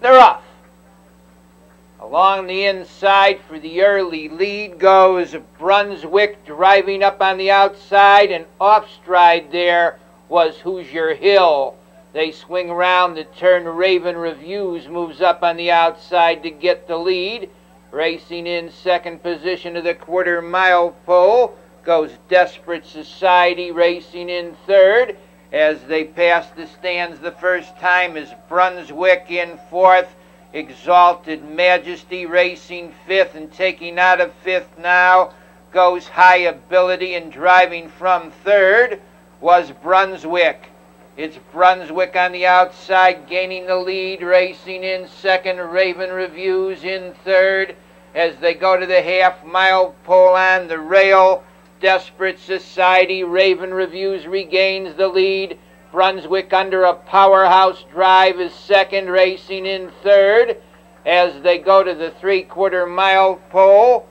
They're off. Along the inside for the early lead goes Brunswick driving up on the outside and off stride there was Hoosier Hill. They swing round the turn. Raven Reviews moves up on the outside to get the lead. Racing in second position to the quarter mile pole goes Desperate Society racing in third. As they pass the stands the first time is Brunswick in fourth. Exalted Majesty racing fifth and taking out of fifth now goes High Ability and driving from third was Brunswick. It's Brunswick on the outside gaining the lead, racing in second. Raven Reviews in third as they go to the half mile pole on the rail. Desperate Society, Raven Reviews regains the lead. Brunswick under a powerhouse drive is second, racing in third. As they go to the three quarter mile pole,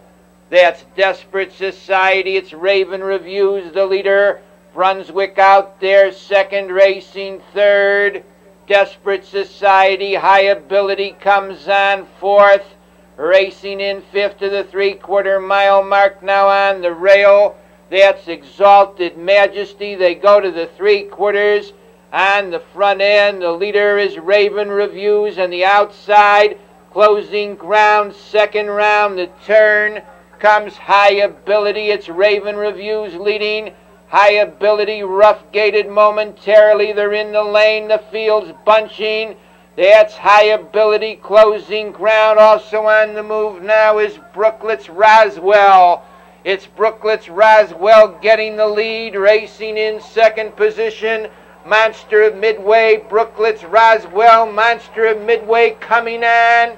that's Desperate Society. It's Raven Reviews, the leader. Brunswick out there, second, racing third. Desperate Society, High Ability comes on fourth. Racing in fifth to the three quarter mile mark now on the rail. That's Exalted Majesty. They go to the three quarters. On the front end, the leader is Raven Reviews. On the outside, closing ground, second round, the turn comes High Ability. It's Raven Reviews leading. High Ability, rough gaited momentarily. They're in the lane. The field's bunching. That's High Ability closing ground. Also on the move now is Brooklets Roswell. It's Brooklets Roswell getting the lead, racing in second position. Monster of Midway, Brooklets Roswell, Monster of Midway coming on.